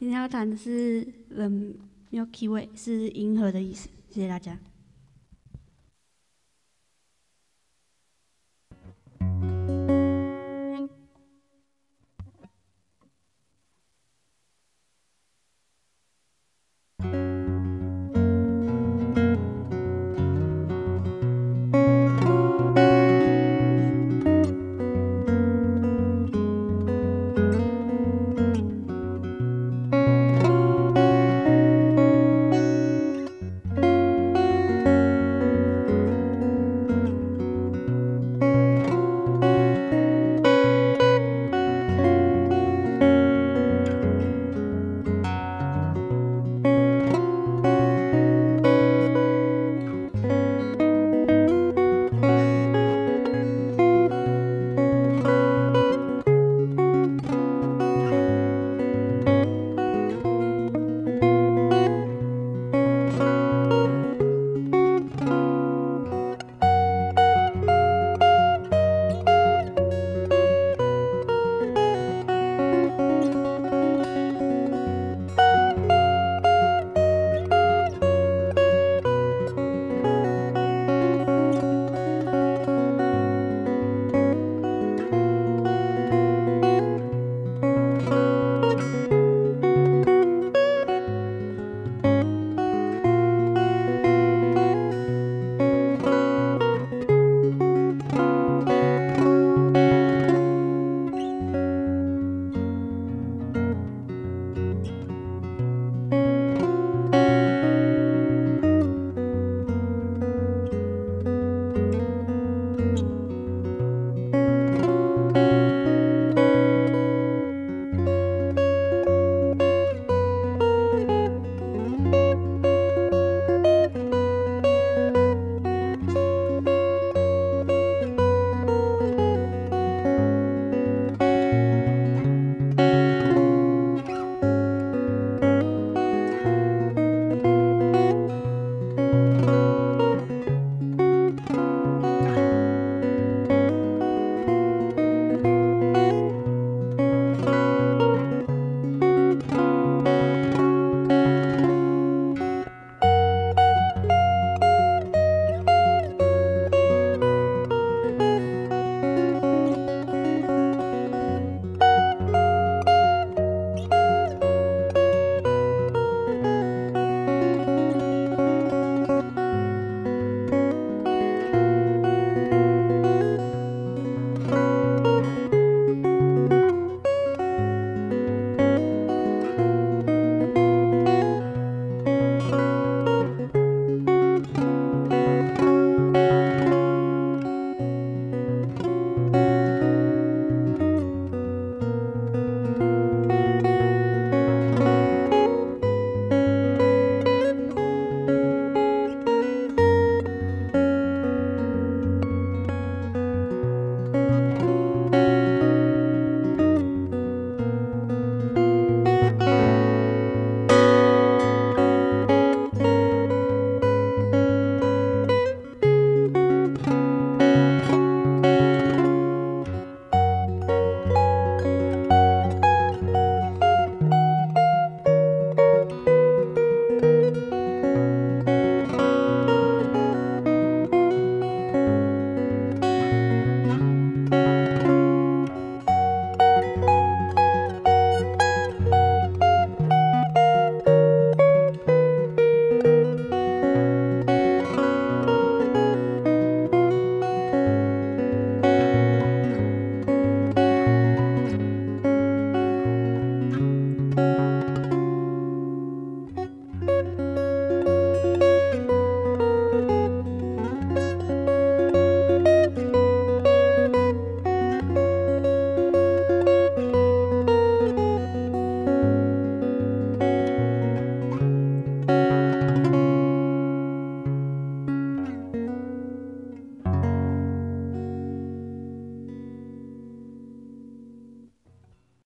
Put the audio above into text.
今天要谈的是嗯 Milky Way”，是银河的意思。谢谢大家。